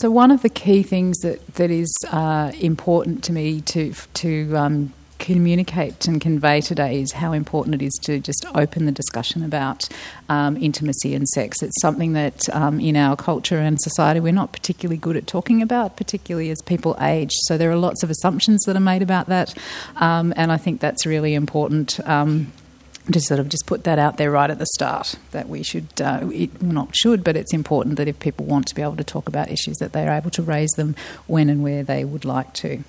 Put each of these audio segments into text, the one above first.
So one of the key things that that is uh, important to me to to um, communicate and convey today is how important it is to just open the discussion about um, intimacy and sex. It's something that um, in our culture and society we're not particularly good at talking about, particularly as people age. So there are lots of assumptions that are made about that, um, and I think that's really important um, to sort of just put that out there right at the start that we should uh, it, not should but it's important that if people want to be able to talk about issues that they are able to raise them when and where they would like to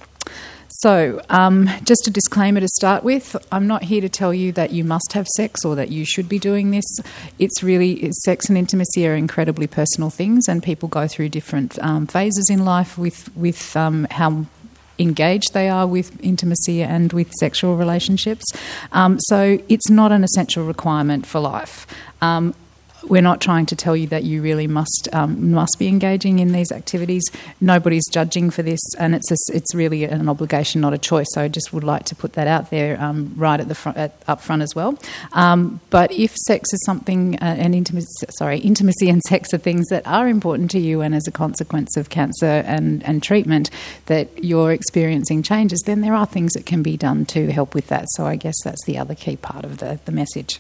so, um, just a disclaimer to start with I'm not here to tell you that you must have sex or that you should be doing this. It's really, sex and intimacy are incredibly personal things, and people go through different um, phases in life with, with um, how engaged they are with intimacy and with sexual relationships. Um, so, it's not an essential requirement for life. Um, we're not trying to tell you that you really must um, must be engaging in these activities. Nobody's judging for this, and it's a, it's really an obligation, not a choice. So I just would like to put that out there um, right at the front, at, up front as well. Um, but if sex is something, uh, and intimacy, sorry, intimacy and sex are things that are important to you, and as a consequence of cancer and and treatment, that you're experiencing changes, then there are things that can be done to help with that. So I guess that's the other key part of the the message.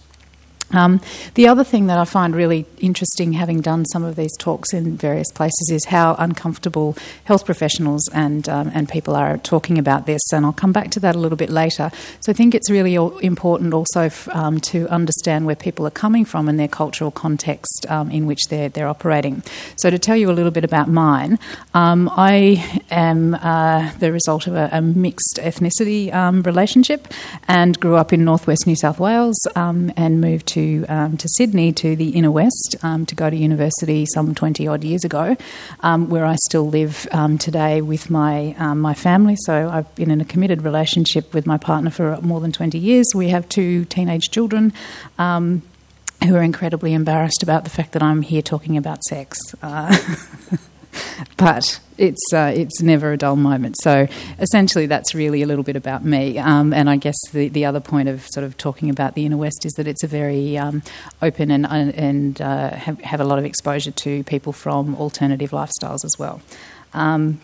Um, the other thing that I find really interesting, having done some of these talks in various places, is how uncomfortable health professionals and um, and people are talking about this. And I'll come back to that a little bit later. So I think it's really important also f- um, to understand where people are coming from and their cultural context um, in which they're they're operating. So to tell you a little bit about mine, um, I am uh, the result of a, a mixed ethnicity um, relationship, and grew up in northwest New South Wales and moved to to um, to Sydney to the inner west um, to go to university some twenty odd years ago, um, where I still live um, today with my um, my family. So I've been in a committed relationship with my partner for more than twenty years. We have two teenage children who are incredibly embarrassed about the fact that I'm here talking about sex. Uh, but it's uh, it's never a dull moment. So essentially, that's really a little bit about me. Um, and I guess the, the other point of sort of talking about the inner west is that it's a very um, open and and uh, have, have a lot of exposure to people from alternative lifestyles as well. Um,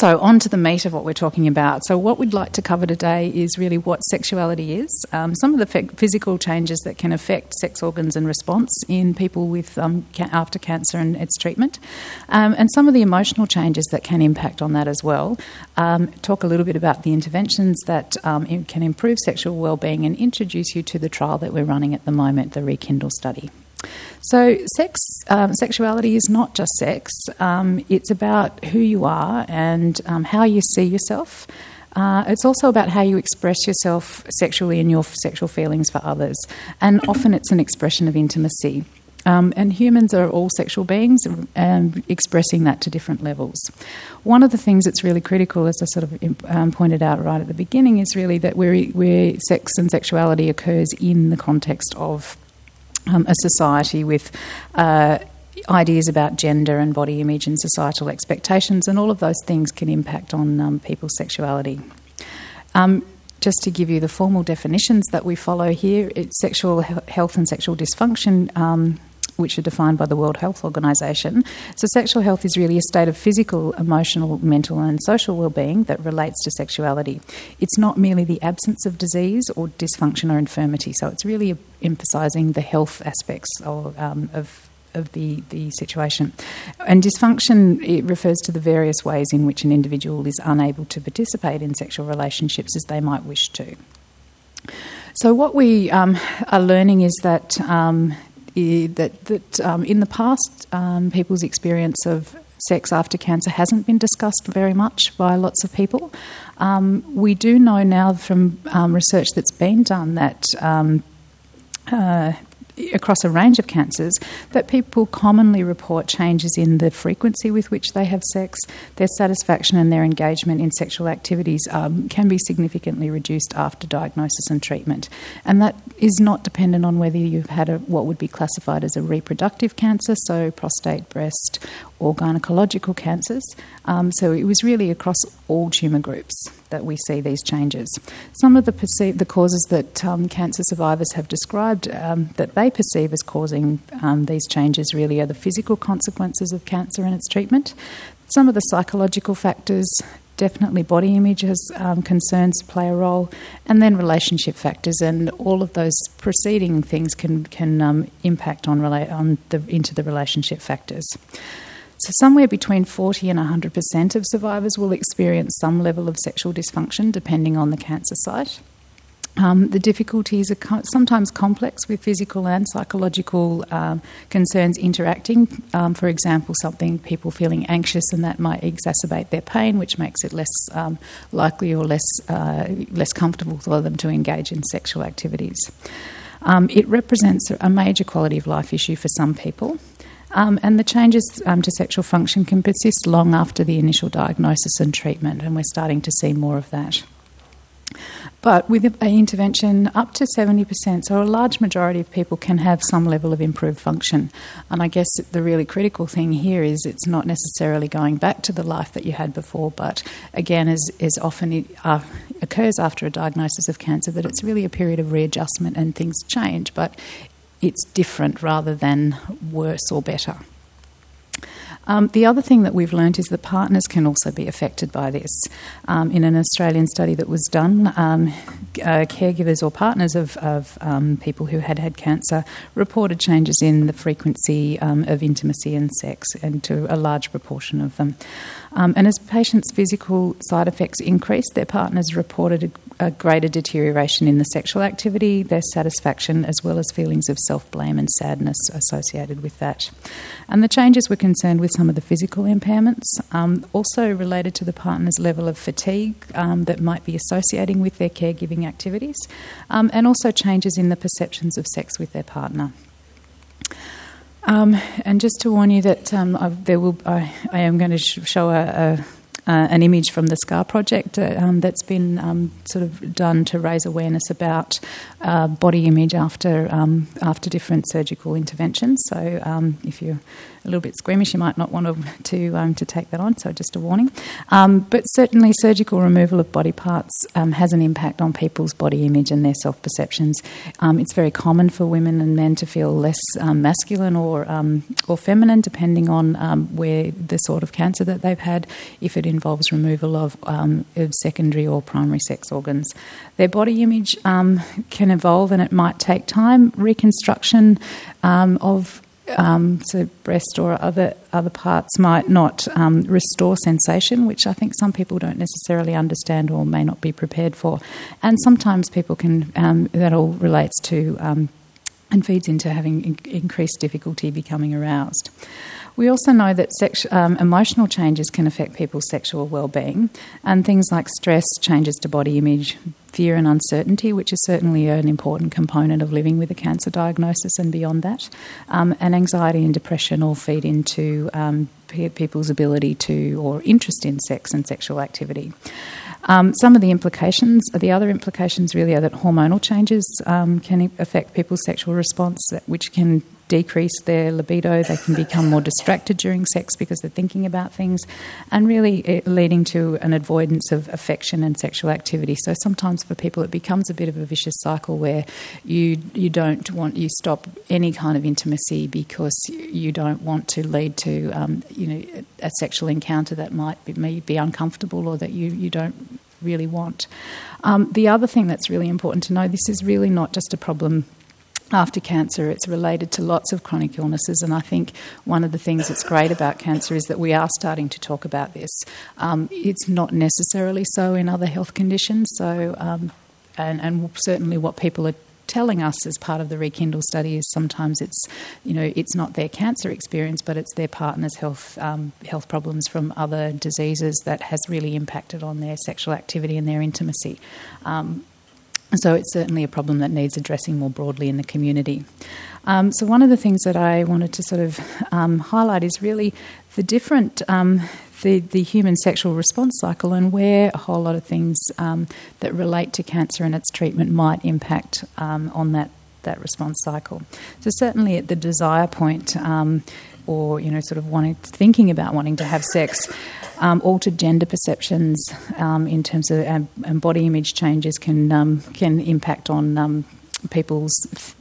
so, on to the meat of what we're talking about. So, what we'd like to cover today is really what sexuality is, um, some of the physical changes that can affect sex organs and response in people with um, ca- after cancer and its treatment, um, and some of the emotional changes that can impact on that as well. Um, talk a little bit about the interventions that um, can improve sexual well-being, and introduce you to the trial that we're running at the moment, the Rekindle study. So, sex, um, sexuality is not just sex. Um, it's about who you are and um, how you see yourself. Uh, it's also about how you express yourself sexually and your sexual feelings for others. And often it's an expression of intimacy. Um, and humans are all sexual beings and expressing that to different levels. One of the things that's really critical, as I sort of um, pointed out right at the beginning, is really that where, where sex and sexuality occurs in the context of um, a society with uh, ideas about gender and body image and societal expectations, and all of those things can impact on um, people's sexuality. Um, just to give you the formal definitions that we follow here, it's sexual health and sexual dysfunction um, which are defined by the World Health Organization. So, sexual health is really a state of physical, emotional, mental, and social well being that relates to sexuality. It's not merely the absence of disease or dysfunction or infirmity. So, it's really emphasizing the health aspects of, um, of of the, the situation. And dysfunction it refers to the various ways in which an individual is unable to participate in sexual relationships as they might wish to. So, what we um, are learning is that um, that that um, in the past, um, people's experience of sex after cancer hasn't been discussed very much by lots of people. Um, we do know now from um, research that's been done that. Um, uh, across a range of cancers that people commonly report changes in the frequency with which they have sex, their satisfaction and their engagement in sexual activities um, can be significantly reduced after diagnosis and treatment. And that is not dependent on whether you've had a, what would be classified as a reproductive cancer, so prostate, breast, or gynecological cancers. Um, so it was really across all tumour groups that we see these changes. Some of the perceive, the causes that um, cancer survivors have described um, that they perceive as causing um, these changes really are the physical consequences of cancer and its treatment. Some of the psychological factors, definitely body image has um, concerns play a role, and then relationship factors, and all of those preceding things can can um, impact on relate on the into the relationship factors. So, somewhere between 40 and 100% of survivors will experience some level of sexual dysfunction depending on the cancer site. Um, the difficulties are co- sometimes complex with physical and psychological um, concerns interacting. Um, for example, something people feeling anxious and that might exacerbate their pain, which makes it less um, likely or less uh, less comfortable for them to engage in sexual activities. Um, it represents a major quality of life issue for some people. Um, and the changes um, to sexual function can persist long after the initial diagnosis and treatment, and we're starting to see more of that. But with an intervention, up to 70%, so a large majority of people can have some level of improved function. And I guess the really critical thing here is it's not necessarily going back to the life that you had before, but again, as, as often it uh, occurs after a diagnosis of cancer, that it's really a period of readjustment and things change, but it's different rather than worse or better. Um, the other thing that we've learned is that partners can also be affected by this. Um, in an Australian study that was done, um, uh, caregivers or partners of, of um, people who had had cancer reported changes in the frequency um, of intimacy and sex, and to a large proportion of them. Um, and as patients' physical side effects increased, their partners reported a, greater deterioration in the sexual activity, their satisfaction, as well as feelings of self blame and sadness associated with that. And the changes were concerned with some of the physical impairments, um, also related to the partner's level of fatigue um, that might be associating with their caregiving activities, um, and also changes in the perceptions of sex with their partner. Um, and just to warn you that um, I, there will, I, I, am going to sh- show a, a uh, an image from the SCAR project uh, um, that's been um, sort of done to raise awareness about uh, body image after um, after different surgical interventions. So um, if you're a little bit squeamish, you might not want to to, um, to take that on. So just a warning. Um, but certainly, surgical removal of body parts has an impact on people's body image and their self perceptions. it's very common for women and men to feel less masculine or or feminine, depending on where the sort of cancer that they've had. If it involves removal of, um, of secondary or primary sex organs. Their body image um, can evolve and it might take time. Reconstruction um, of um, so breast or other other parts might not um, restore sensation, which I think some people don't necessarily understand or may not be prepared for, and sometimes people can um, that all relates to um, and feeds into having in- increased difficulty becoming aroused. We also know that sex, um, emotional changes can affect people's sexual well-being, and things like stress, changes to body image, fear and uncertainty, which is certainly an important component of living with a cancer diagnosis and beyond that, um, and anxiety and depression all feed into um, people's ability to or interest in sex and sexual activity. Um, some of the implications, the other implications really are that hormonal changes um, can affect people's sexual response, which can decrease their libido, they can become more distracted during sex because they're thinking about things, and really leading to an avoidance of affection and sexual activity. So sometimes for people it becomes a bit of a vicious cycle where you you don't want you stop any kind of intimacy because you don't want to lead to um, you know a sexual encounter that might be, be uncomfortable or that you you don't really want. Um, the other thing that's really important to know this is really not just a problem after cancer, it's related to lots of chronic illnesses. And I think one of the things that's great about cancer is that we are starting to talk about this. Um, it's not necessarily so in other health conditions. So, um, and, and certainly what people are telling us as part of the rekindle study is sometimes it's you know it's not their cancer experience but it's their partner's health um, health problems from other diseases that has really impacted on their sexual activity and their intimacy um, so it's certainly a problem that needs addressing more broadly in the community. Um, so one of the things that I wanted to sort of um, highlight is really the different. Um, the, the human sexual response cycle and where a whole lot of things um, that relate to cancer and its treatment might impact um, on that that response cycle. So certainly at the desire point, um, or you know, sort of wanting, thinking about wanting to have sex. Um, altered gender perceptions um, in terms of um, body image changes can um, can impact on um, people's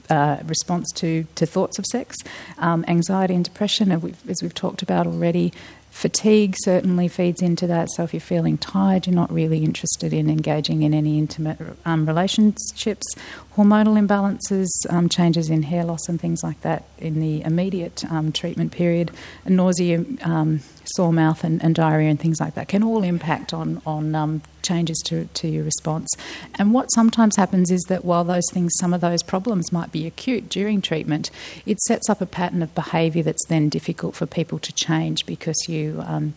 uh, response to, to thoughts of sex. Um, anxiety and depression, as we've talked about already, Fatigue certainly feeds into that. So if you're feeling tired, you're not really interested in engaging in any intimate um, relationships. Hormonal imbalances, um, changes in hair loss, and things like that in the immediate um, treatment period, nausea, um, sore mouth, and, and, diarrhea, and things like that can all impact on on um, changes to, to your response. And what sometimes happens is that while those things, some of those problems might be acute during treatment, it sets up a pattern of behaviour that's then difficult for people to change because you um,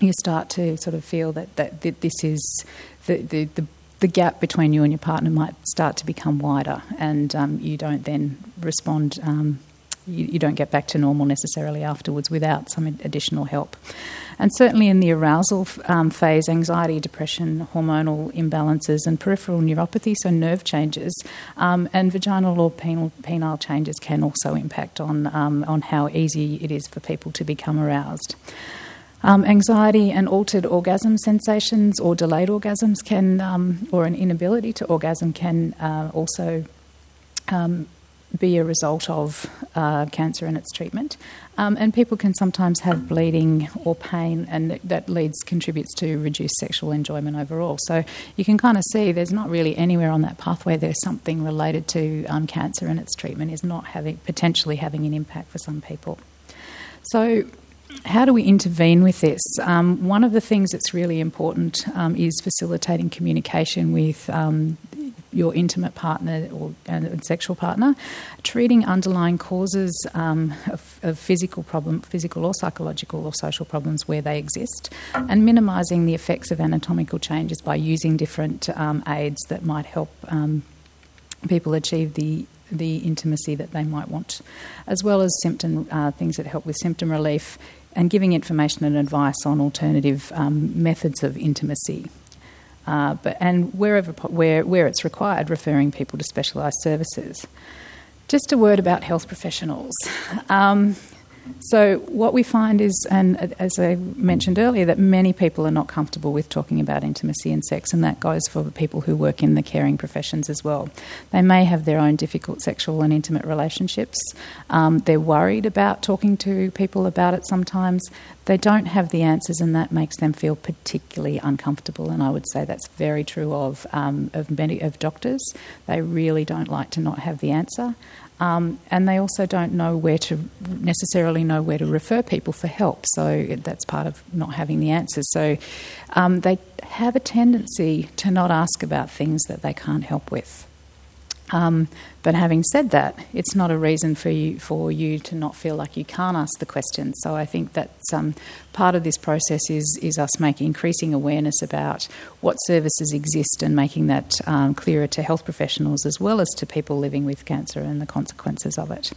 you start to sort of feel that, that, that this is the, the, the the gap between you and your partner might start to become wider, and um, you don't then respond. Um, you, you, don't get back to normal necessarily afterwards without some additional help. And certainly in the arousal um, phase, anxiety, depression, hormonal imbalances, and peripheral neuropathy, so nerve changes, um, and vaginal or penile, penile, changes can also impact on, um, on how easy it is for people to become aroused. Um, anxiety and altered orgasm sensations or delayed orgasms can, um, or an inability to orgasm can uh, also um, be a result of uh, cancer and its treatment. Um, and people can sometimes have bleeding or pain, and that leads contributes to reduced sexual enjoyment overall. So you can kind of see there's not really anywhere on that pathway there's something related to um, cancer and its treatment is not having potentially having an impact for some people. So how do we intervene with this? Um, one of the things that's really important um, is facilitating communication with um, your intimate partner or sexual partner, treating underlying causes um, of, of, physical problem, physical or psychological or social problems where they exist, and minimising the effects of anatomical changes by using different um, aids that might help um, people achieve the the intimacy that they might want, as well as symptom uh, things that help with symptom relief and giving information and advice on alternative um, methods of intimacy. Uh, but and wherever where where it's required, referring people to specialised services. Just a word about health professionals. Um, so, what we find is, and as I mentioned earlier, that many people are not comfortable with talking about intimacy and sex, and that goes for people who work in the caring professions as well. They may have their own difficult sexual and intimate relationships. Um, they're worried about talking to people about it sometimes. They don't have the answers, and that makes them feel particularly uncomfortable. And I would say that's very true of, um, of many of doctors. They really don't like to not have the answer. Um, and they also don't know where to necessarily know where to refer people for help. So that's part of not having the answers. So um, they have a tendency to not ask about things that they can't help with. Um, but having said that, it's not a reason for you for you to not feel like you can't ask the question. So I think that um, part of this process is is us making increasing awareness about what services exist and making that um, clearer to health professionals as well as to people living with cancer and the consequences of it.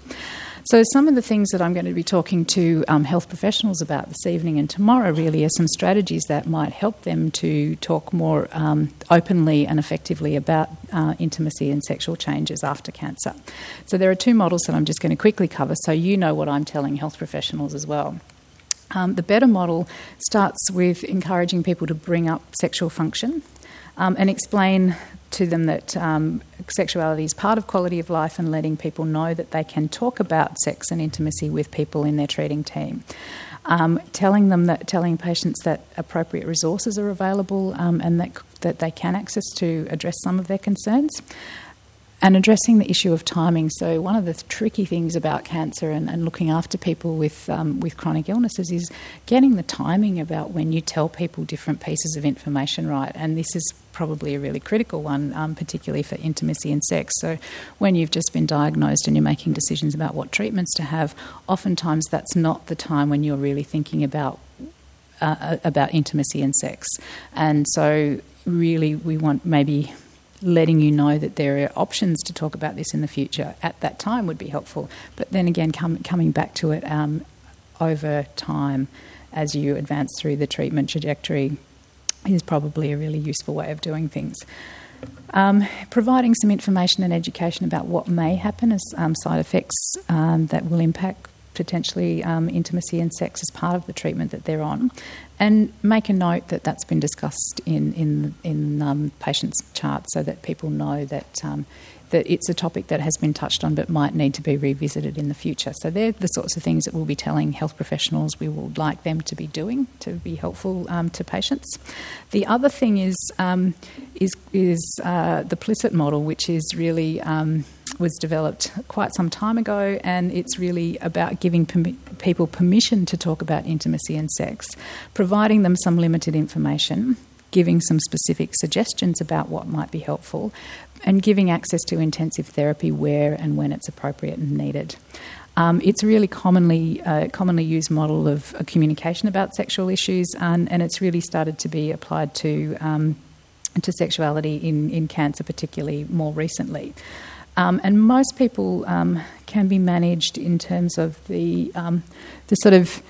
So, some of the things that I'm going to be talking to um, health professionals about this evening and tomorrow really are some strategies that might help them to talk more um, openly and effectively about uh, intimacy and sexual changes after cancer. So, there are two models that I'm just going to quickly cover so you know what I'm telling health professionals as well. Um, the better model starts with encouraging people to bring up sexual function um, and explain to them that um, sexuality is part of quality of life and letting people know that they can talk about sex and intimacy with people in their treating team. Um, telling them that, telling patients that appropriate resources are available um, and that, that they can access to address some of their concerns and addressing the issue of timing. So, one of the tricky things about cancer and, and looking after people with um, with chronic illnesses is getting the timing about when you tell people different pieces of information right. And this is probably a really critical one, um, particularly for intimacy and sex. So, when you've just been diagnosed and you're making decisions about what treatments to have, oftentimes that's not the time when you're really thinking about uh, about intimacy and sex. And so, really, we want maybe letting you know that there are options to talk about this in the future at that time would be helpful. But then again, com- coming back to it um, over time as you advance through the treatment trajectory is probably a really useful way of doing things. Um, providing some information and education about what may happen as um, side effects um, that will impact potentially um, intimacy and sex as part of the treatment that they're on, and make a note that that's been discussed in in in um, patients' charts so that people know that um, that it's a topic that has been touched on but might need to be revisited in the future. So they're the sorts of things that we'll be telling health professionals we would like them to be doing to be helpful um, to patients. The other thing is um, is is uh, the PLISSIT model, which is really um, was developed quite some time ago, and it's really about giving people permission to talk about intimacy and sex, providing them some limited information giving some specific suggestions about what might be helpful, and giving access to intensive therapy where and when it's appropriate and needed. Um, it's a really commonly uh, commonly used model of uh, communication about sexual issues, and, and, it's really started to be applied to um, to sexuality in, in cancer, particularly more recently. Um, and most people um, can be managed in terms of the um, the sort of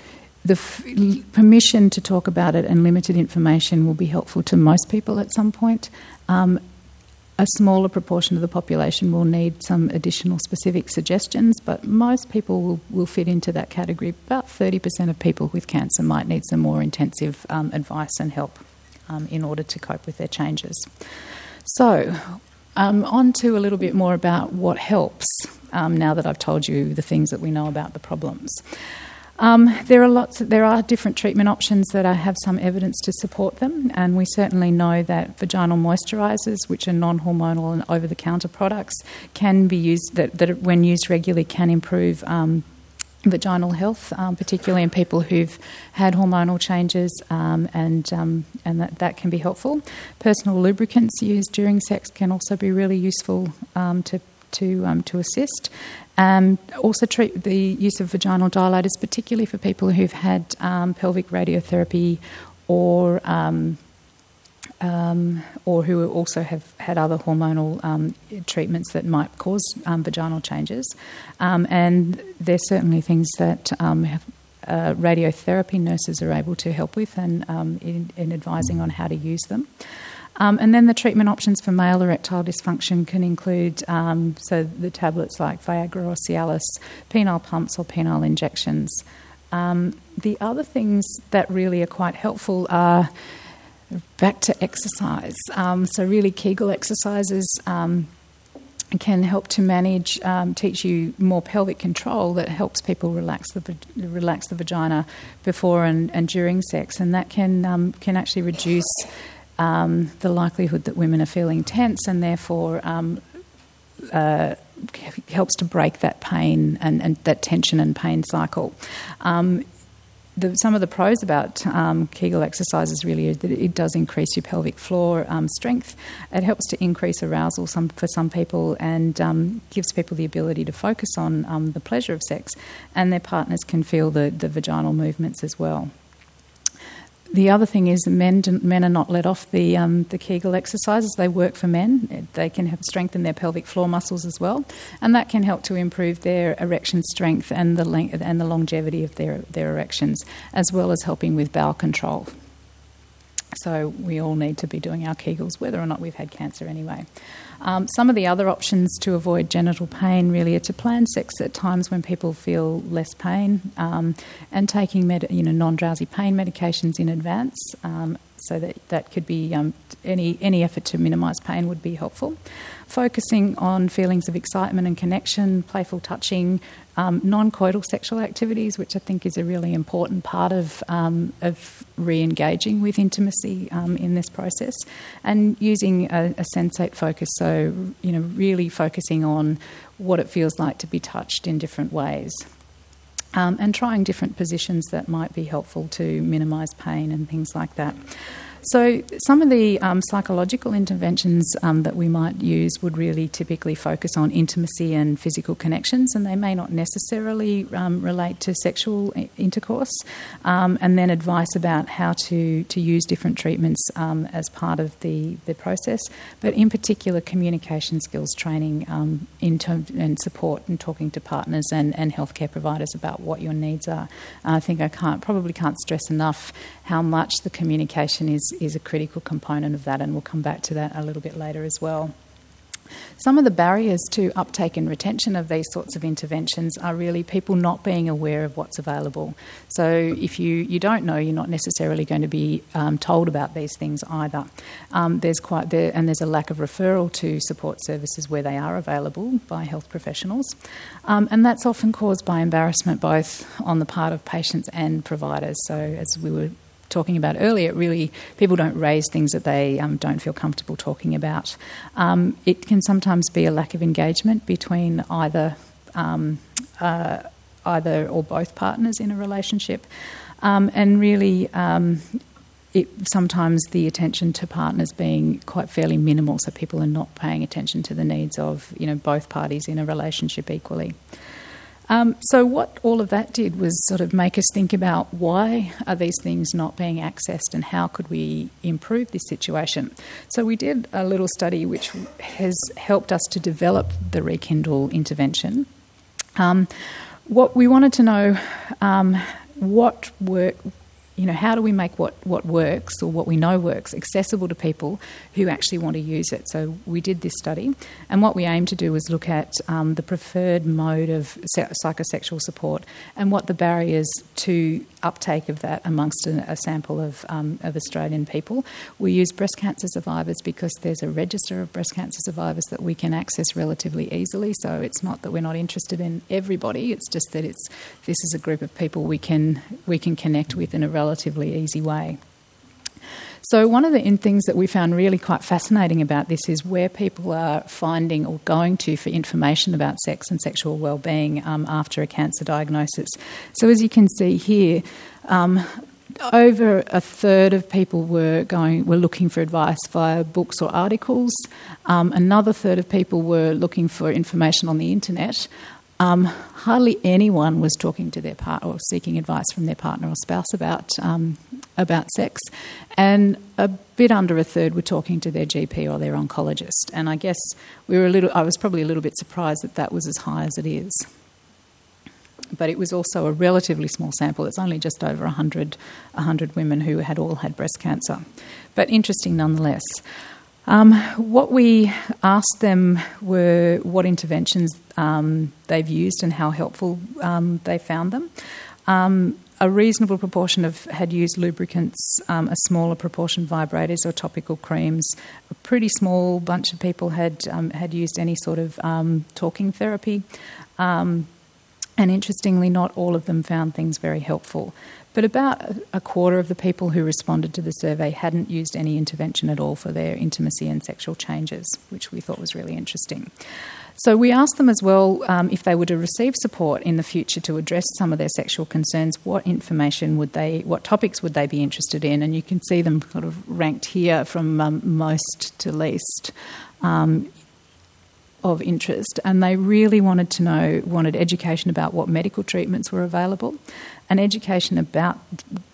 the f- permission to talk about it and limited information will be helpful to most people at some point. Um, a smaller proportion of the population will need some additional specific suggestions, but most people will, will fit into that category. About 30% of people with cancer might need some more intensive um, advice and help um, in order to cope with their changes. So, um, on to a little bit more about what helps um, now that I've told you the things that we know about the problems. Um, there are lots. There are different treatment options that I have some evidence to support them, and we certainly know that vaginal moisturisers, which are non-hormonal and over-the-counter products, can be used. That, that when used regularly, can improve. Um, vaginal health, um, particularly in people who've had hormonal changes, um, and um, and that, that can be helpful. Personal lubricants used during sex can also be really useful um, to to um, to assist. Um, also, treat the use of vaginal dilators, particularly for people who've had um, pelvic radiotherapy or um, um or who also have had other hormonal um, treatments that might cause vaginal changes. and there's certainly things that have, uh, radiotherapy nurses are able to help with and in, in advising on how to use them. Um, and then the treatment options for male erectile dysfunction can include um, so the tablets like Viagra or Cialis, penile pumps or penile injections. Um, the other things that really are quite helpful are back to exercise. Um, so really, Kegel exercises um, can help to manage, um, teach you more pelvic control that helps people relax the relax the vagina before and, and during sex, and that can um, can actually reduce um, the likelihood that women are feeling tense and therefore um, uh, helps to break that pain and, and, that tension and pain cycle. Um, the, some of the pros about um, Kegel exercises really is that it does increase your pelvic floor um, strength. It helps to increase arousal some, for some people and um, gives people the ability to focus on um, the pleasure of sex, and their partners can feel the, the vaginal movements as well. The other thing is men men are not let off the um, the Kegel exercises. They work for men. They can have strengthen their pelvic floor muscles as well, and that can help to improve their erection strength and the length and the longevity of their their erections, as well as helping with bowel control. So we all need to be doing our Kegels, whether or not we've had cancer anyway. Um, some of the other options to avoid genital pain really are to plan sex at times when people feel less pain um, and taking med- you know, non drowsy pain medications in advance. Um, so that that could be um, any any effort to minimise pain would be helpful. Focusing on feelings of excitement and connection, playful touching, um, non-coital sexual activities, which I think is a really important part of um, of re-engaging with intimacy um, in this process, and using a, a, sensate focus. So you know, really focusing on what it feels like to be touched in different ways. Um, and trying different positions that might be helpful to minimise pain and things like that. So, some of the um, psychological interventions um, that we might use would really typically focus on intimacy and physical connections, and they may not necessarily um, relate to sexual intercourse. Um, and then advice about how to, to use different treatments um, as part of the, the process, but in particular, communication skills training um, in term, and support and talking to partners and, and healthcare providers about what your needs are. I think I can't probably can't stress enough how much the communication is is a critical component of that, and we'll come back to that a little bit later as well. Some of the barriers to uptake and retention of these sorts of interventions are really people not being aware of what's available. So, if you, you don't know, you're not necessarily going to be um, told about these things either. Um, there's quite there, and there's a lack of referral to support services where they are available by health professionals, um, and that's often caused by embarrassment both on the part of patients and providers. So, as we were talking about earlier, really people don't raise things that they um, don't feel comfortable talking about. Um, it can sometimes be a lack of engagement between either um, uh, either or both partners in a relationship, um, and really. Um, it, sometimes the attention to partners being quite fairly minimal, so people are not paying attention to the needs of you know both parties in a relationship equally. Um, so what all of that did was sort of make us think about why are these things not being accessed and how could we improve this situation. So we did a little study which has helped us to develop the Rekindle intervention. Um, what we wanted to know um, what work you know, how do we make what, what works or what we know works accessible to people who actually want to use it? So we did this study, and what we aim to do is look at um, the preferred mode of psychosexual support and what the barriers to uptake of that amongst a, a sample of, um, of Australian people. We use breast cancer survivors because there's a register of breast cancer survivors that we can access relatively easily. So it's not that we're not interested in everybody; it's just that it's this is a group of people we can we can connect with in a relatively easy way. So, one of the things that we found really quite fascinating about this is where people are finding or going to for information about sex and sexual well-being um, after a cancer diagnosis. So, as you can see here, um, over a third of people were going were looking for advice via books or articles. Um, another third of people were looking for information on the internet. Um, hardly anyone was talking to their partner or seeking advice from their partner or spouse about um, about sex, and a bit under a third were talking to their GP or their oncologist. And I guess we were a little. I was probably a little bit surprised that that was as high as it is. But it was also a relatively small sample. It's only just over 100, 100 women who had all had breast cancer. But interesting nonetheless. Um, what we asked them were what interventions um, they've used and how helpful um, they found them. Um, a reasonable proportion of had used lubricants, um, a smaller proportion vibrators or topical creams. A pretty small bunch of people had um, had used any sort of talking therapy. And interestingly, not all of them found things very helpful. But about a quarter of the people who responded to the survey hadn't used any intervention at all for their intimacy and sexual changes, which we thought was really interesting. So we asked them as well um, if they were to receive support in the future to address some of their sexual concerns, what information would they, what topics would they be interested in? And you can see them sort of ranked here from um, most to least. Um, of interest, and they really wanted to know, wanted education about what medical treatments were available, and education about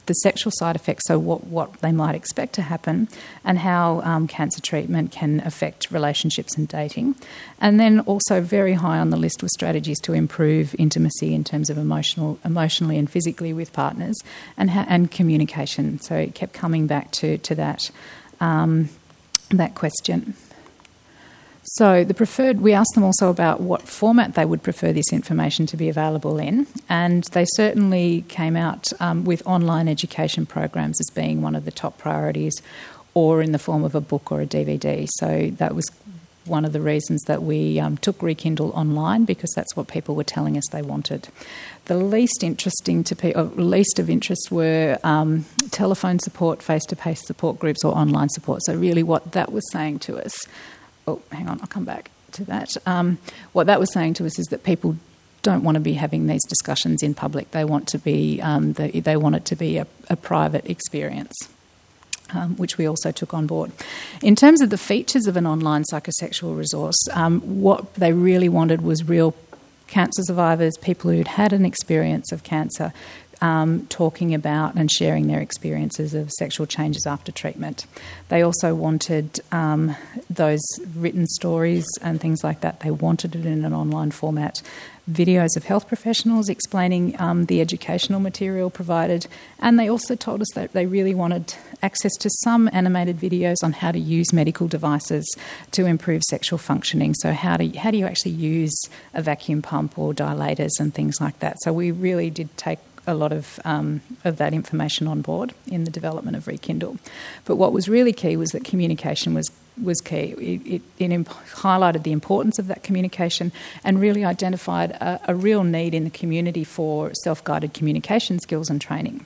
the sexual side effects, so what, what they might expect to happen, and how um, cancer treatment can affect relationships and dating. And then also very high on the list were strategies to improve intimacy in terms of emotional, emotionally and physically with partners, and ha- and communication. So it kept coming back to to that um, that question. So the preferred, we asked them also about what format they would prefer this information to be available in, and they certainly came out um, with online education programs as being one of the top priorities, or in the form of a book or a DVD. So that was one of the reasons that we um, took Rekindle online because that's what people were telling us they wanted. The least interesting to pe- least of interest were um, telephone support, face-to-face support groups, or online support. So really, what that was saying to us oh, hang on, I'll come back to that. Um, what that was saying to us is that people don't want to be having these discussions in public. They want to be um, they, they, want it to be a, a private experience. Um, which we also took on board. In terms of the features of an online psychosexual resource, um, what they really wanted was real cancer survivors, people who'd had an experience of cancer, um, talking about and sharing their experiences of sexual changes after treatment. They also wanted um, those written stories and things like that, they wanted it in an online format videos of health professionals explaining um, the educational material provided, and they also told us that they really wanted access to some animated videos on how to use medical devices to improve sexual functioning. So, how do how do you actually use a vacuum pump or dilators and things like that? So, we really did take a lot of um, of that information on board in the development of Rekindle. But what was really key was that communication was was key. It, it, it highlighted the importance of that communication and really identified a, a real need in the community for self guided communication skills and training.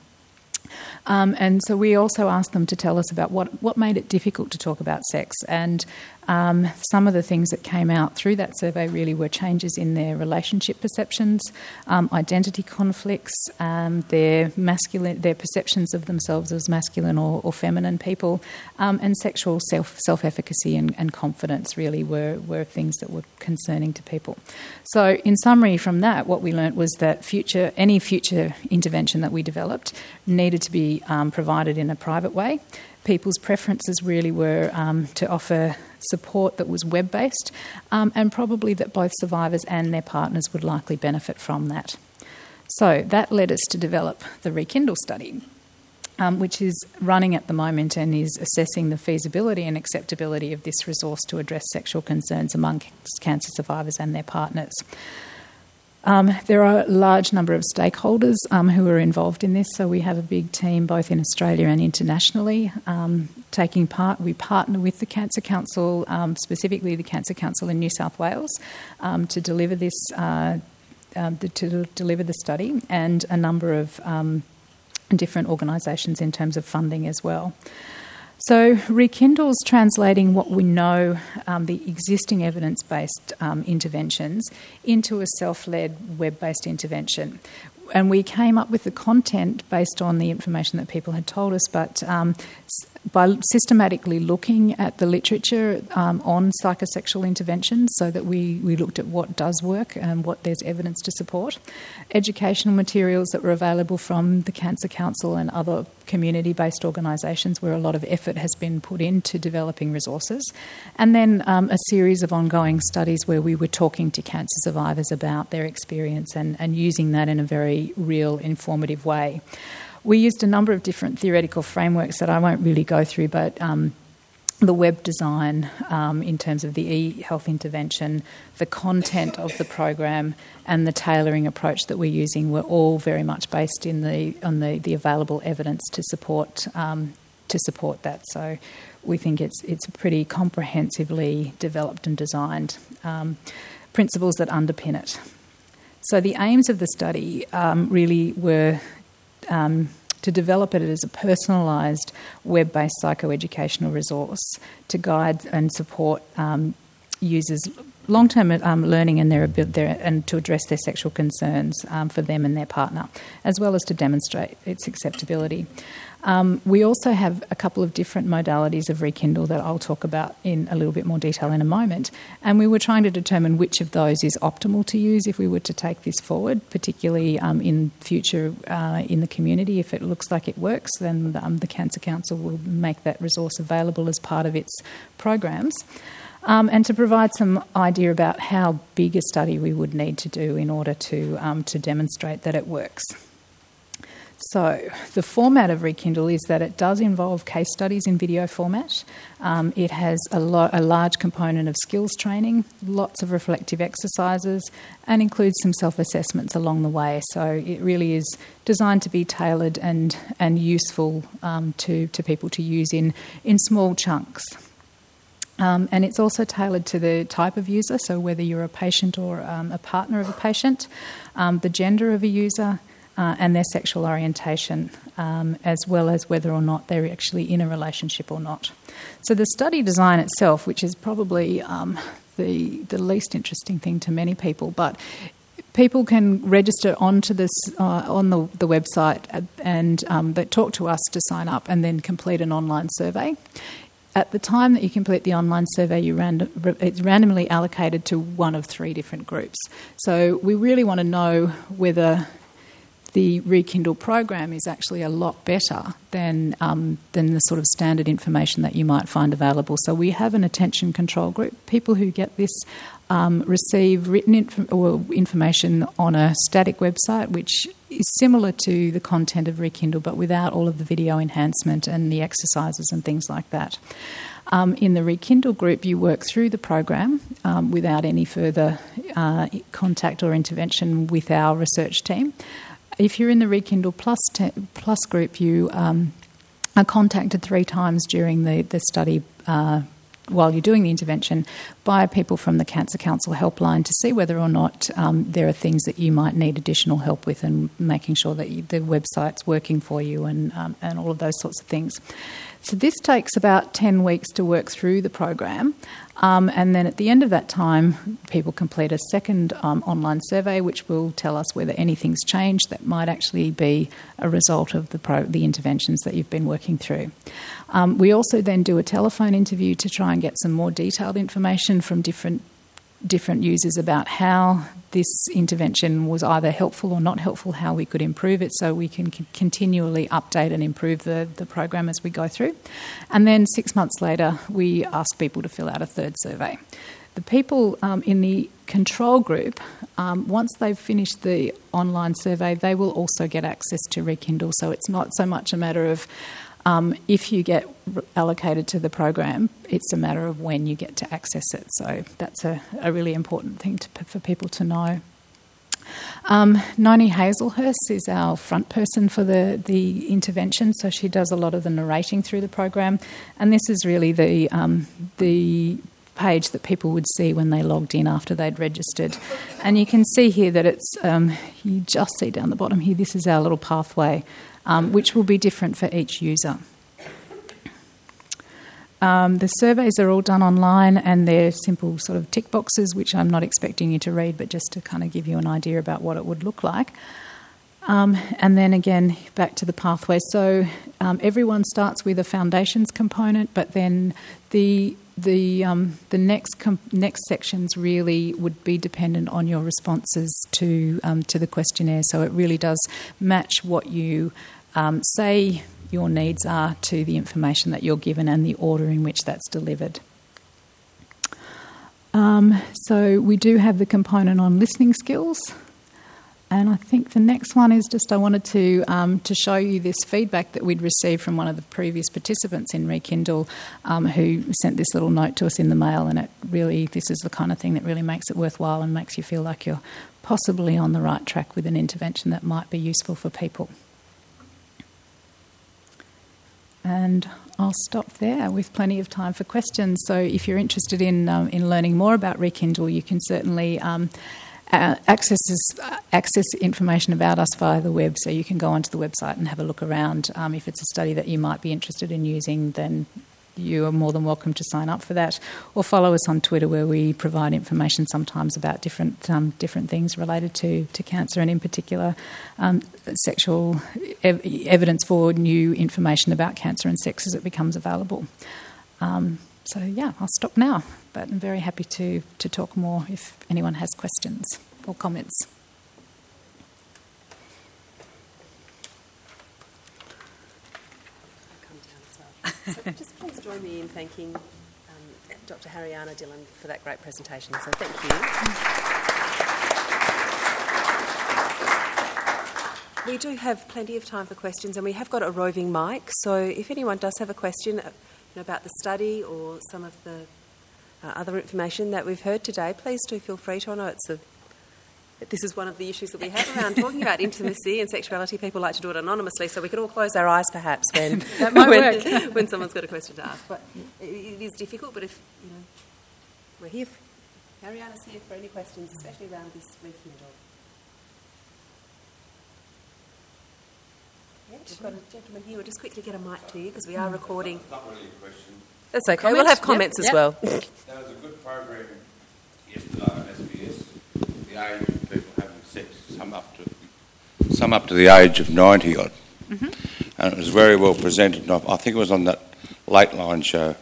Um, and so we also asked them to tell us about what, what made it difficult to talk about sex. And um, some of the things that came out through that survey really were changes in their relationship perceptions, um, identity conflicts, um, their masculine, their perceptions of themselves as masculine or, or feminine people, um, and sexual self self efficacy and, and, confidence. Really were were things that were concerning to people. So, in summary, from that, what we learnt was that future any future intervention that we developed needed to be um, provided in a private way people's preferences really were um, to offer support that was web based, um, and probably that both survivors and their partners would likely benefit from that. So that led us to develop the Rekindle study. Um, which is running at the moment and is assessing the feasibility and acceptability of this resource to address sexual concerns among cancer survivors and their partners. Um, there are a large number of stakeholders um, who are involved in this, so we have a big team both in Australia and internationally um, taking part. We partner with the Cancer Council, um, specifically the Cancer Council in New South Wales, um, to deliver this uh, uh, to deliver the study, and a number of different organisations in terms of funding as well. So, Rekindle's translating what we know, um, the existing evidence based um, interventions, into a self led web based intervention. And we came up with the content based on the information that people had told us, but um, by systematically looking at the literature um, on psychosexual interventions so that we, we looked at what does work and what there's evidence to support, educational materials that were available from the Cancer Council and other community based organisations where a lot of effort has been put into developing resources, and then um, a series of ongoing studies where we were talking to cancer survivors about their experience and, and using that in a very real, informative way we used a number of different theoretical frameworks that I won't really go through, but um, the web design um, in terms of the e health intervention, the content of the program, and the tailoring approach that we're using were all very much based in the on the, the available evidence to support um, to support that. So we think it's it's pretty comprehensively developed and designed um, principles that underpin it. So the aims of the study um, really were um, to develop it as a personalised web based psychoeducational resource to guide and support um, users long term um, learning and their, their, and to address their sexual concerns um, for them and their partner, as well as to demonstrate its acceptability. Um, we also have a couple of different modalities of Rekindle that I'll talk about in a little bit more detail in a moment. And we were trying to determine which of those is optimal to use if we were to take this forward, particularly um, in future uh, in the community. If it looks like it works, then um, the Cancer Council will make that resource available as part of its programs. Um, and to provide some idea about how big a study we would need to do in order to, um, to demonstrate that it works. So, the format of Rekindle is that it does involve case studies in video format. Um, it has a, lo- a, large component of skills training, lots of reflective exercises, and includes some self assessments along the way. So, it really is designed to be tailored and, and useful um, to, to people to use in, in small chunks. Um, and it's also tailored to the type of user, so whether you're a patient or um, a partner of a patient, um, the gender of a user, uh, and their sexual orientation, um, as well as whether or not they're actually in a relationship or not. So the study design itself, which is probably um, the the least interesting thing to many people, but people can register onto this uh, on the, the website and um, they talk to us to sign up and then complete an online survey. At the time that you complete the online survey, you random, it's randomly allocated to one of three different groups. So we really want to know whether the Rekindle program is actually a lot better than um, than the sort of standard information that you might find available. So we have an attention control group. People who get this um, receive written inf- or information on a static website, which is similar to the content of Rekindle, but without all of the video enhancement and the exercises and things like that. Um, in the Rekindle group, you work through the program um, without any further uh, contact or intervention with our research team. If you're in the Rekindle Plus, te- Plus group, you um, are contacted three times during the, the study. Uh, while you're doing the intervention by people from the Cancer Council helpline to see whether or not um, there are things that you might need additional help with and making sure that you, the website's working for you and, um, and all of those sorts of things. So this takes about 10 weeks to work through the program. Um, and then at the end of that time, people complete a second um, online survey, which will tell us whether anything's changed that might actually be a result of the, pro- the interventions that you've been working through. Um, we also then do a telephone interview to try and get some more detailed information from different different users about how this intervention was either helpful or not helpful, how we could improve it so we can continually update and improve the, the program as we go through. And then six months later, we ask people to fill out a third survey. The people um, in the control group, um, once they've finished the online survey, they will also get access to Rekindle. So it's not so much a matter of um, if you get allocated to the program, it's a matter of when you get to access it. So that's a, a really important thing to, for people to know. Um, Noni Hazlehurst is our front person for the, the intervention, so she does a lot of the narrating through the program, and this is really the um, the page that people would see when they logged in after they'd registered. And you can see here that it's um, you just see down the bottom here. This is our little pathway um, which will be different for each user. Um, the surveys are all done online and they're simple sort of tick boxes, which I'm not expecting you to read, but just to kind of give you an idea about what it would look like. Um, and then again, back to the pathway. So um, everyone starts with a foundations component, but then the the um, the next com- next sections really would be dependent on your responses to um, to the questionnaire. So it really does match what you um, say your needs are to the information that you're given and the order in which that's delivered. Um, so we do have the component on listening skills. And I think the next one is just I wanted to um, to show you this feedback that we'd received from one of the previous participants in Rekindle, um, who sent this little note to us in the mail, and it really this is the kind of thing that really makes it worthwhile and makes you feel like you're possibly on the right track with an intervention that might be useful for people. And I'll stop there with plenty of time for questions. So if you're interested in, um, in learning more about Rekindle, you can certainly um, access, access information about us via the web. So you can go onto the website and have a look around. Um, if it's a study that you might be interested in using, then you are more than welcome to sign up for that, or follow us on Twitter, where we provide information sometimes about different um, different things related to, to cancer, and in particular, um, sexual ev- evidence for new information about cancer and sex as it becomes available. Um, so yeah, I'll stop now, but I'm very happy to to talk more if anyone has questions or comments. So just please join me in thanking um, Dr. Haryana Dhillon for that great presentation. So thank you. We do have plenty of time for questions, and we have got a roving mic. So if anyone does have a question uh, about the study or some of the uh, other information that we've heard today, please do feel free to. I know it's a this is one of the issues that we have around talking about intimacy and sexuality. People like to do it anonymously, so we could all close our eyes perhaps when that might when, work. when someone's got a question to ask. But it is difficult. But if you know, we're here. Haryana's here for any questions, especially around this rekindle. Yeah, we've got a gentleman here. We'll just quickly get a mic to you because we are recording. It's not really a question. That's okay. Comments? We'll have comments Yep, as yep. well. There was a good program yesterday on SBS. The age of people having sex, some up to some up to the age of ninety odd, and it was very well presented. I think it was on that late line show,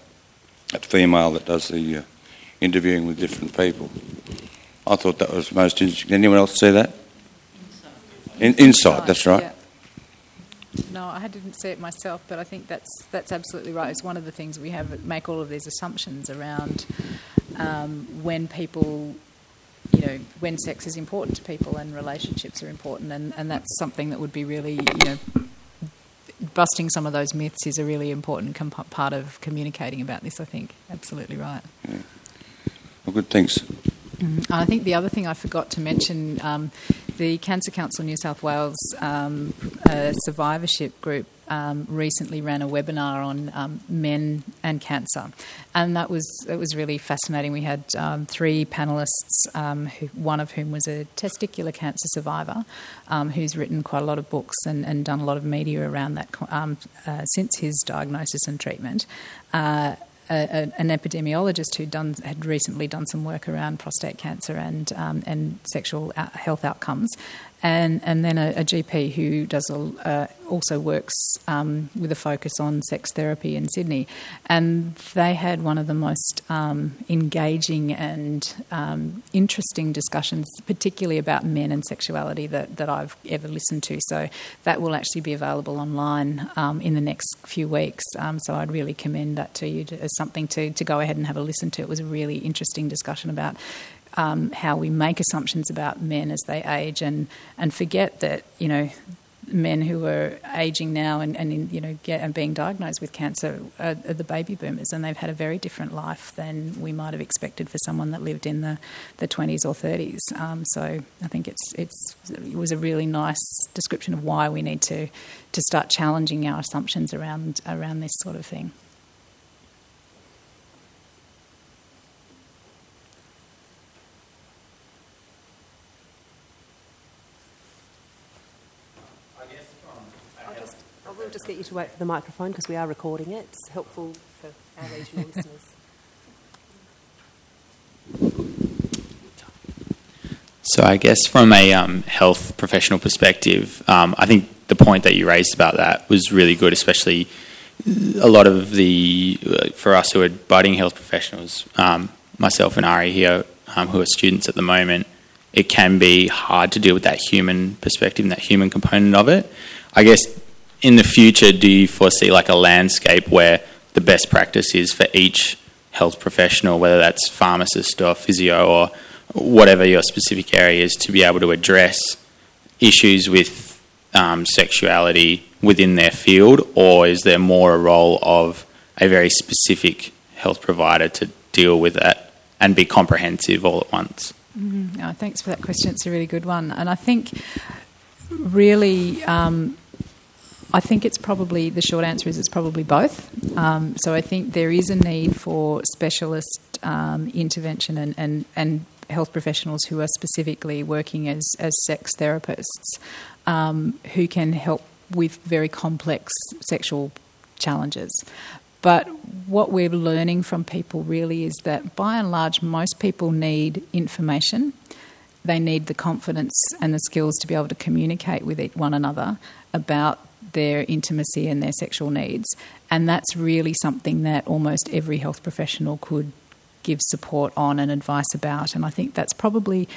that female that does the uh, interviewing with different people. I thought that was most interesting. Anyone else see that? In, inside, that's right. Yeah. No, I didn't see it myself, but I think that's that's absolutely right. It's one of the things we have make all of these assumptions around um, when people, you know, when sex is important to people and relationships are important, and, and that's something that would be really, you know, busting some of those myths is a really important comp- part of communicating about this. I think absolutely right. Yeah. Well, good. Thanks. Mm-hmm. I think the other thing I forgot to mention, um, the Cancer Council New South Wales um, uh, survivorship group um, recently ran a webinar on um, men and cancer, and that was it was really fascinating. We had um, three panelists, um, who, one of whom was a testicular cancer survivor, um, who's written quite a lot of books and, and, done a lot of media around that um, uh, since his diagnosis and treatment. Uh, a, an epidemiologist who done had recently done some work around prostate cancer and um, and sexual health outcomes, and and then a, a GP who does a, uh, also works um, with a focus on sex therapy in Sydney, and they had one of the most um, engaging and um, interesting discussions, particularly about men and sexuality that that I've ever listened to. So that will actually be available online um, in the next few weeks. Um, so I'd really commend that to you to, as something to to go ahead and have a listen to. It was a really interesting discussion about um, how we make assumptions about men as they age and, and forget that, you know, men who are aging now and, and you know get and being diagnosed with cancer are, are, the baby boomers and they've had a very different life than we might have expected for someone that lived in the, the 20s or 30s um, so I think it's it's it was a really nice description of why we need to to start challenging our assumptions around around this sort of thing just get you to wait for the microphone because we are recording it. It's helpful for our regional listeners. So, I guess from a um, health professional perspective, um, I think the point that you raised about that was really good, especially a lot of the, uh, for us who are budding health professionals, um, myself and Ari here, um, who are students at the moment, it can be hard to deal with that human perspective and that human component of it. I guess in the future, do you foresee like a landscape where the best practice is for each health professional, whether that's pharmacist or physio or whatever your specific area is, to be able to address issues with um, sexuality within their field, or is there more a role of a very specific health provider to deal with that and be comprehensive all at once? Mm-hmm. Oh, thanks for that question. It's a really good one, and I think really. Um, I think it's probably the short answer is it's probably both. Um, so I think there is a need for specialist um, intervention and, and, and health professionals who are specifically working as, as sex therapists um, who can help with very complex sexual challenges. But what we're learning from people really is that by and large, most people need information. They need the confidence and the skills to be able to communicate with one another about their intimacy and their sexual needs. And that's really something that almost every health professional could give support on and advice about. And I think that's probably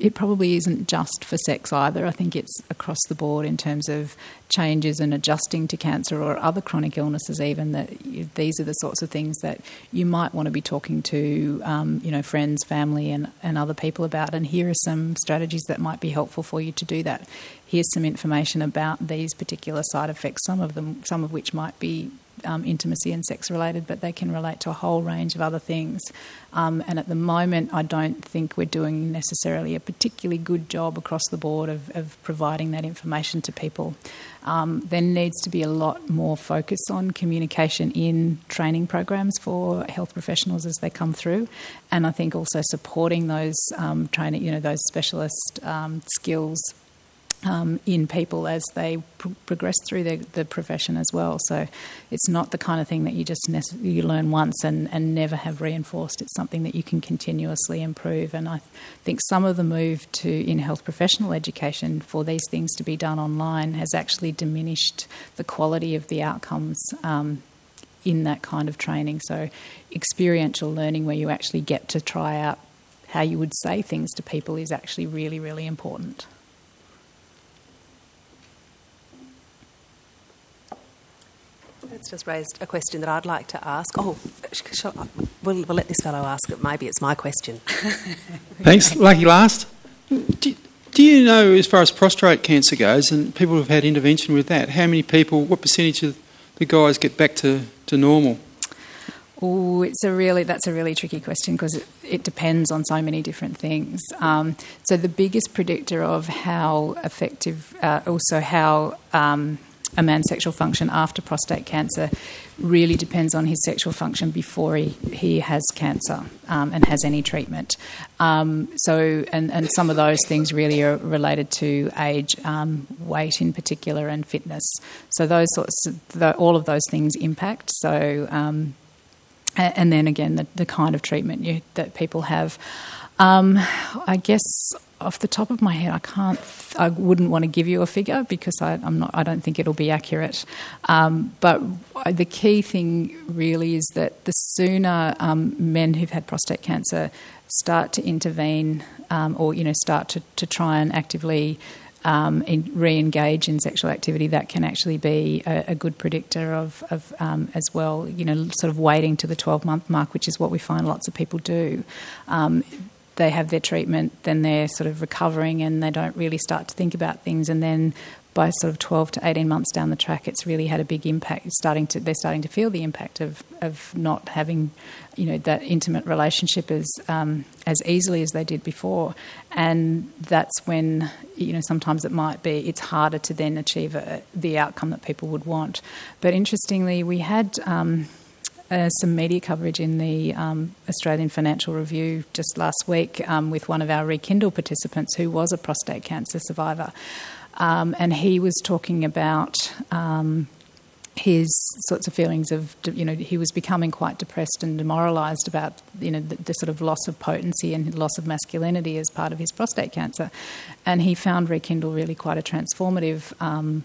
it probably isn't just for sex either. I think it's across the board in terms of changes and adjusting to cancer or other chronic illnesses. Even that these are the sorts of things that you might want to be talking to, um, you know, friends, family, and, and other people about. And here are some strategies that might be helpful for you to do that. Here's some information about these particular side effects. Some of them, some of which might be um, intimacy and sex related, but they can relate to a whole range of other things. Um, and at the moment, I don't think we're doing necessarily a particularly good job across the board of, of providing that information to people. Um, there needs to be a lot more focus on communication in training programs for health professionals as they come through, and I think also supporting those um, training, you know, those specialist um, skills um, in people as they pr- progress through the, profession as well. So it's not the kind of thing that you just nec- you learn once and, and never have reinforced. It's something that you can continuously improve. And I think some of the move to in health professional education for these things to be done online has actually diminished the quality of the outcomes. Um, in that kind of training. So, experiential learning where you actually get to try out how you would say things to people is actually really, really important. It's just raised a question that I'd like to ask. Oh, shall I, we'll, we'll let this fellow ask it. Maybe it's my question. Thanks. Lucky last. Do, do you know, as far as prostate cancer goes, and people who've had intervention with that, how many people, what percentage of the guys get back to, to normal? Oh, it's a really that's a really tricky question because it, it, depends on so many different things. Um, so the biggest predictor of how effective, uh, also how um, a man's sexual function after prostate cancer, really depends on his sexual function before he, he has cancer um, and has any treatment. Um, so, and, and some of those things really are related to age, um, weight in particular, and fitness. So those sorts, of, the, all of those things impact. So um, and then again the, the kind of treatment you, that people have. Um, I guess off the top of my head, I can't. I wouldn't want to give you a figure because I, am not. I don't think it'll be accurate. Um, but the key thing really is that the sooner um, men who've had prostate cancer start to intervene, um, or you know, start to, to try and actively um, re-engage in sexual activity, that can actually be a, a good predictor of, of um, as well. You know, sort of waiting to the 12-month mark, which is what we find lots of people do. Um, they have their treatment, then they're sort of recovering, and they don't really start to think about things, and then by sort of 12 to 18 months down the track, it's really had a big impact. Starting to, they're starting to feel the impact of, of not having, you know, that intimate relationship as um, as easily as they did before, and that's when, you know, sometimes it might be it's harder to then achieve a, the outcome that people would want. But interestingly, we had. Um, uh, some media coverage in the um, Australian Financial Review just last week um, with one of our Rekindle participants who was a prostate cancer survivor. Um, and he was talking about um, his sorts of feelings of, you know, he was becoming quite depressed and demoralised about, you know, the, the, sort of loss of potency and loss of masculinity as part of his prostate cancer. And he found Rekindle really quite a transformative um,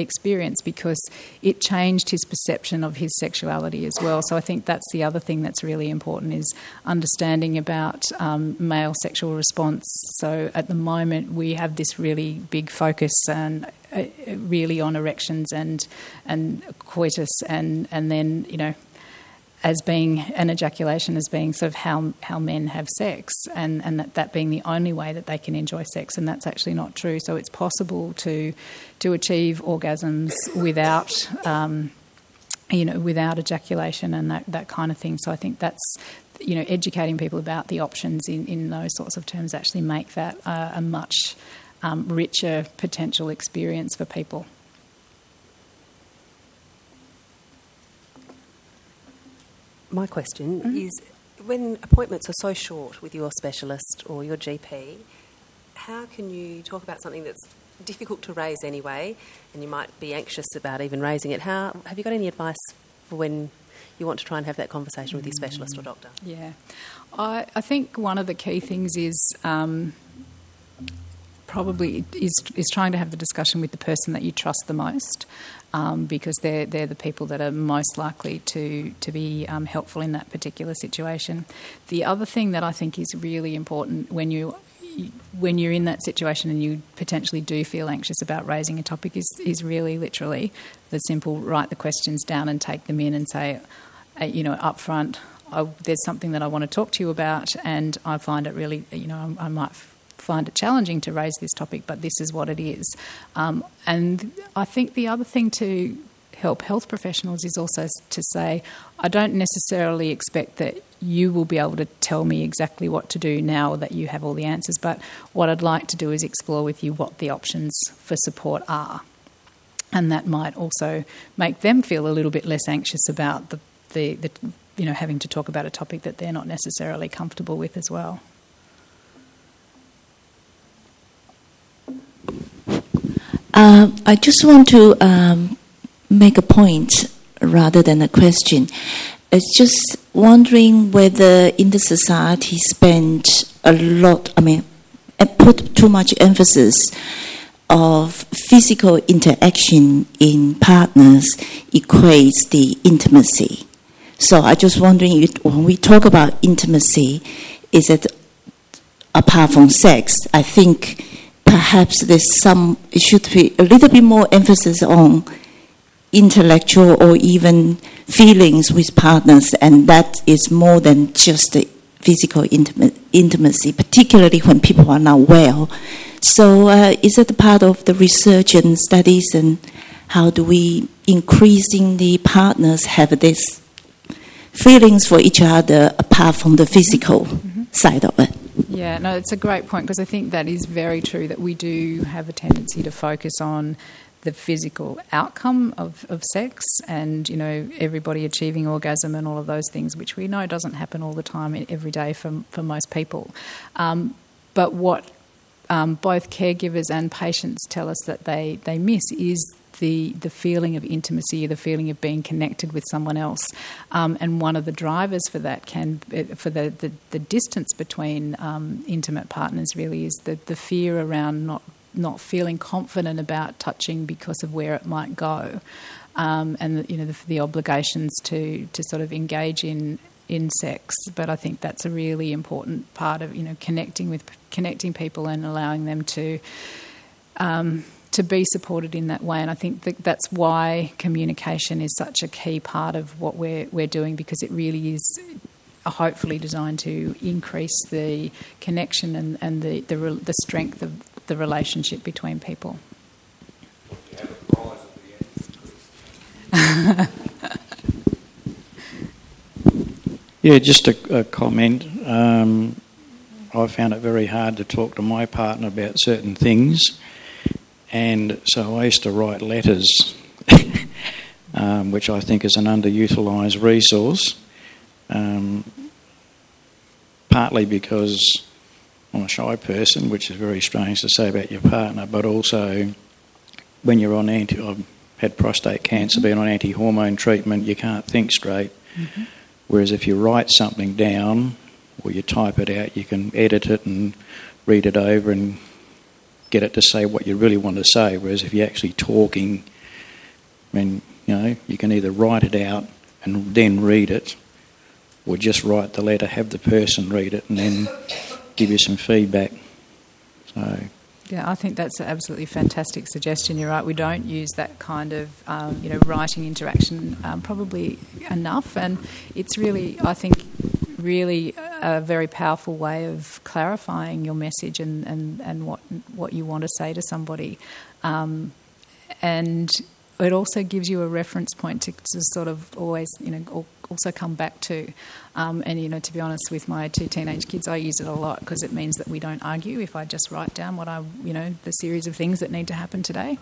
experience because it changed his perception of his sexuality as well. So I think that's the other thing that's really important is understanding about um, male sexual response. So at the moment we have this really big focus and uh, really on erections and and coitus and and then you know as being an ejaculation as being sort of how how men have sex and and that, that being the only way that they can enjoy sex and that's actually not true. So it's possible to to achieve orgasms without um, you know without ejaculation and that that kind of thing. So I think that's you know educating people about the options in in those sorts of terms actually make that uh, a much um, richer potential experience for people my question mm-hmm. is when appointments are so short with your specialist or your GP, how can you talk about something that's difficult to raise anyway, and you might be anxious about even raising it? How have you got any advice for when you want to try and have that conversation with your specialist or doctor? Yeah, I, I think one of the key things is. Um, probably is is trying to have the discussion with the person that you trust the most um, because they're they're the people that are most likely to to be um, helpful in that particular situation. The other thing that I think is really important when you when you're in that situation and you potentially do feel anxious about raising a topic is is really literally the simple write the questions down and take them in and say, uh, you know, up front. I, there's something that I want to talk to you about, and I find it really, you know, I, I might find it challenging to raise this topic, but this is what it is. Um, and I think the other thing to help health professionals is also to say, I don't necessarily expect that you will be able to tell me exactly what to do now that you have all the answers, but what I'd like to do is explore with you what the options for support are. And that might also make them feel a little bit less anxious about the, the, the you know having to talk about a topic that they're not necessarily comfortable with as well. Uh, I just want to um, make a point rather than a question. It's just wondering whether in the society spend a lot, I mean, put too much emphasis of physical interaction in partners equates the intimacy. So I just wondering when we talk about intimacy, is it apart from sex? I think perhaps there's some, it should be a little bit more emphasis on intellectual or even feelings with partners, and that is more than just the physical intima- intimacy, particularly when people are not well. So, uh, is it part of the research and studies, and how do we increasingly partners have this feelings for each other apart from the physical side of it? Yeah, no, it's a great point because I think that is very true that we do have a tendency to focus on the physical outcome of, of sex and, you know, everybody achieving orgasm and all of those things, which we know doesn't happen all the time every day for, for most people. Um, but what um, both caregivers and patients tell us that they, they miss is the, the feeling of intimacy, the feeling of being connected with someone else. Um, and one of the drivers for that can, for the, the, the distance between um, intimate partners really is the, the fear around not, not feeling confident about touching because of where it might go. Um, and you know the, the obligations to, to sort of engage in in sex, but I think that's a really important part of you know connecting with connecting people and allowing them to um, to be supported in that way. And I think that that's why communication is such a key part of what we're we're doing because it really is hopefully designed to increase the connection and, and the, the the strength of the relationship between people. Yeah, just a, a comment. Um, I found it very hard to talk to my partner about certain things, and so I used to write letters, um, which I think is an underutilised resource. Um, partly because I'm a shy person, which is very strange to say about your partner, but also when you're on anti, I've had prostate cancer, been on anti-hormone treatment, you can't think straight. Whereas if you write something down or you type it out, you can edit it and read it over and get it to say what you really want to say. Whereas if you're actually talking, I mean, you know, you can either write it out and then read it, or just write the letter, have the person read it, and then give you some feedback. So, Yeah, I think that's an absolutely fantastic suggestion. You're right. We don't use that kind of um, you know writing interaction um, probably enough, and it's really I think really a very powerful way of clarifying your message and, and, and what what you want to say to somebody, um, and it also gives you a reference point to, to sort of always you know also come back to. Um, and you know, to be honest, with my two teenage kids, I use it a lot because it means that we don't argue. If I just write down what I, you know, the series of things that need to happen today,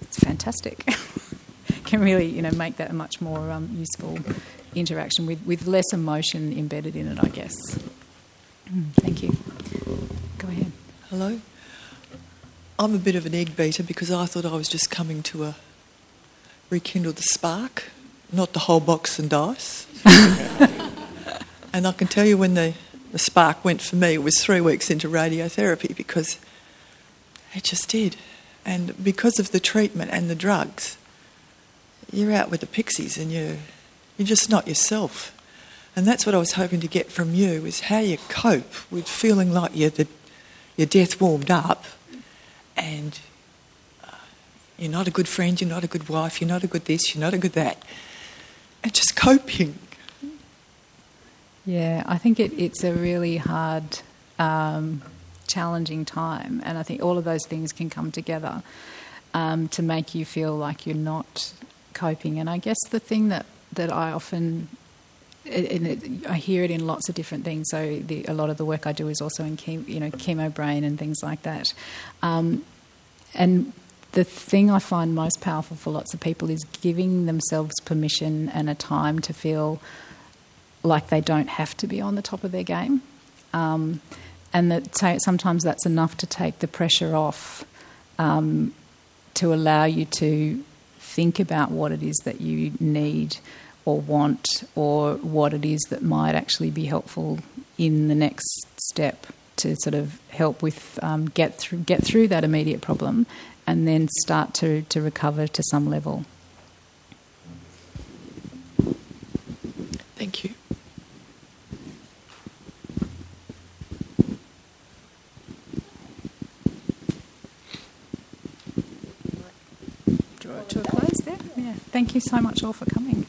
it's fantastic. Can really, you know, make that a much more um, useful interaction with, with less emotion embedded in it, I guess. Mm, thank you. Go ahead. Hello. I'm a bit of an egg beater because I thought I was just coming to a rekindle the spark, not the whole box and dice. and I can tell you when the, the spark went for me, it was three weeks into radiotherapy because it just did. And because of the treatment and the drugs, you're out with the pixies and you're, you're just not yourself. And that's what I was hoping to get from you is how you cope with feeling like you're the, your death warmed up and uh, you're not a good friend, you're not a good wife, you're not a good this, you're not a good that. And just coping. Yeah, I think it, it's a really hard, um, challenging time, and I think all of those things can come together um, to make you feel like you're not coping. And I guess the thing that, that I often it, I hear it in lots of different things. So the, a lot of the work I do is also in chemo, you know chemo brain and things like that. Um, and the thing I find most powerful for lots of people is giving themselves permission and a time to feel like they don't have to be on the top of their game. Um, and that so sometimes that's enough to take the pressure off um, to allow you to think about what it is that you need or want or what it is that might actually be helpful in the next step to sort of help with um, get through get through that immediate problem and then start to, to recover to some level. Thank you. Draw it to a close there. Yeah. Thank you so much all for coming.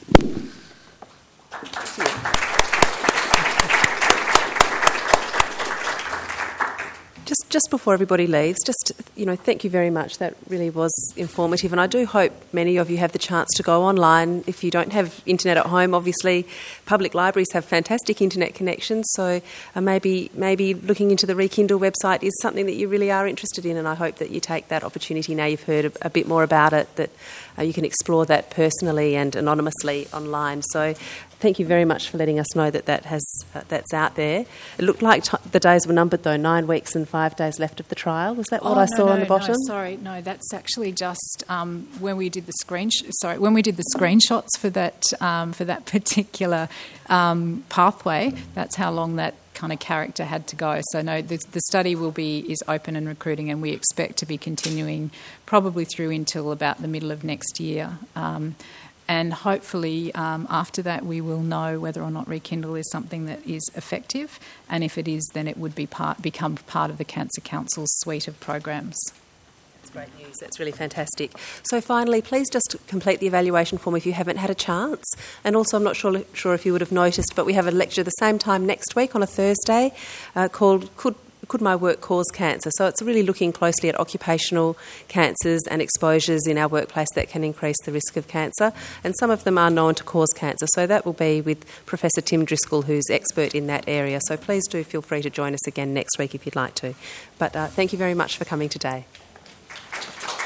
Just, just before everybody leaves, just you know, thank you very much. That really was informative, and I do hope many of you have the chance to go online. If you don't have internet at home, obviously, public libraries have fantastic internet connections. So uh, maybe maybe looking into the Rekindle website is something that you really are interested in, and I hope that you take that opportunity now you've heard a, a bit more about it. That uh, you can explore that personally and anonymously online. So thank you very much for letting us know that that has uh, that's out there. It looked like t- the days were numbered though, nine weeks and five days left of the trial. Was that what Oh, I no, saw no, on the bottom? No, sorry, no, that's actually just um, when we did the screen. sorry, when we did the screenshots for that um, for that particular um, pathway. That's how long that kind of character had to go. So no, the, the study will be is open and recruiting, and we expect to be continuing probably through until about the middle of next year. Um, and hopefully, um, after that, we will know whether or not Rekindle is something that is effective. And if it is, then it would be part, become part of the Cancer Council's suite of programs. Great news. That's really fantastic. So, finally, please just complete the evaluation form if you haven't had a chance. And also, I'm not sure, sure if you would have noticed, but we have a lecture the same time next week on a Thursday uh, called Could could my work cause cancer? So it's really looking closely at occupational cancers and exposures in our workplace that can increase the risk of cancer. And some of them are known to cause cancer. So that will be with Professor Tim Driscoll, who's expert in that area. So please do feel free to join us again next week if you'd like to. But uh, thank you very much for coming today. Thank you.